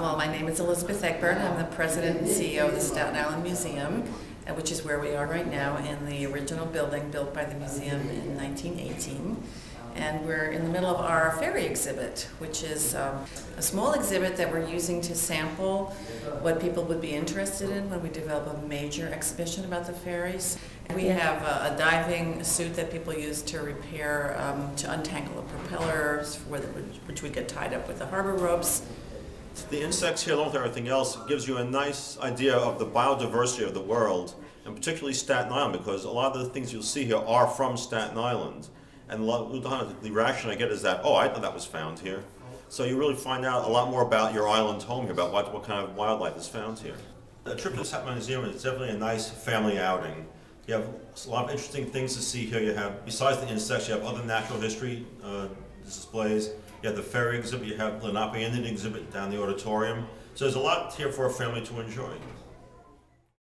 Well, my name is Elizabeth Egbert. I'm the president and CEO of the Staten Island Museum, uh, which is where we are right now in the original building built by the museum in 1918. And we're in the middle of our ferry exhibit, which is um, a small exhibit that we're using to sample what people would be interested in when we develop a major exhibition about the ferries. We have a, a diving suit that people use to repair, um, to untangle the propellers, which, which would get tied up with the harbor ropes. The insects here, along with everything else, gives you a nice idea of the biodiversity of the world, and particularly Staten Island, because a lot of the things you'll see here are from Staten Island. And the reaction I get is that, oh, I thought that was found here. So you really find out a lot more about your island home here, about what, what kind of wildlife is found here. A trip to the Staten Island Museum is definitely a nice family outing. You have a lot of interesting things to see here. You have, besides the insects, you have other natural history uh, displays. You have the ferry exhibit, you have the Lenape Indian exhibit down the auditorium. So there's a lot here for a family to enjoy.